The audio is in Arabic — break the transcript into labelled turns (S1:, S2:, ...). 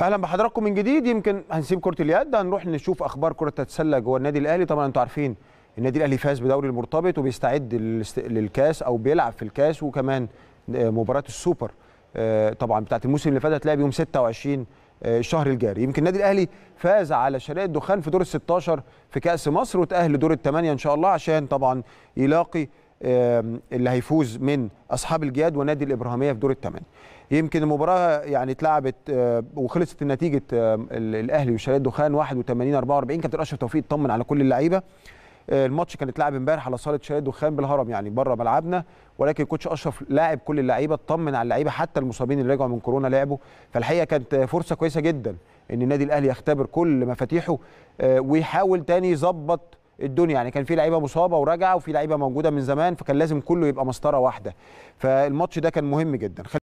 S1: أهلا بحضراتكم من جديد. يمكن هنسيب كرة اليد هنروح نشوف أخبار كرة السله جوه النادي الأهلي. طبعا أنتوا عارفين النادي الأهلي فاز بدوري المرتبط وبيستعد للكاس أو بيلعب في الكاس وكمان آه، مباراة السوبر. آه، طبعا بتاعت الموسم اللي فات هتلعب يوم 26 آه، الشهر الجاري. يمكن النادي الأهلي فاز على شرقية الدخان في دور ال 16 في كأس مصر وتأهل لدور الثمانيه إن شاء الله عشان طبعا يلاقي اللي هيفوز من أصحاب الجياد ونادي الإبراهيمية في دور الثمانية. يمكن المباراة يعني اتلعبت وخلصت ال- الأهلي وشرقية الدخان 81 44 كابتن أشرف توفيق اطمن على كل اللعيبة. آه، الماتش كان اتلعب امبارح على صالة شرقية الدخان بالهرم يعني بره ملعبنا. ولكن كوتش أشرف لاعب كل اللعيبة اطمن على اللعيبة حتى المصابين اللي رجعوا من كورونا لعبوا. فالحقيقة كانت فرصة كويسة جدا إن النادي الأهلي يختبر كل مفاتيحه آه، ويحاول تاني يظبط الدنيا. يعني كان في لعيبة مصابة وراجعة وفي لعيبة موجودة من زمان فكان لازم كله يبقى مسطرة واحدة. فالماتش ده كان مهم جدا.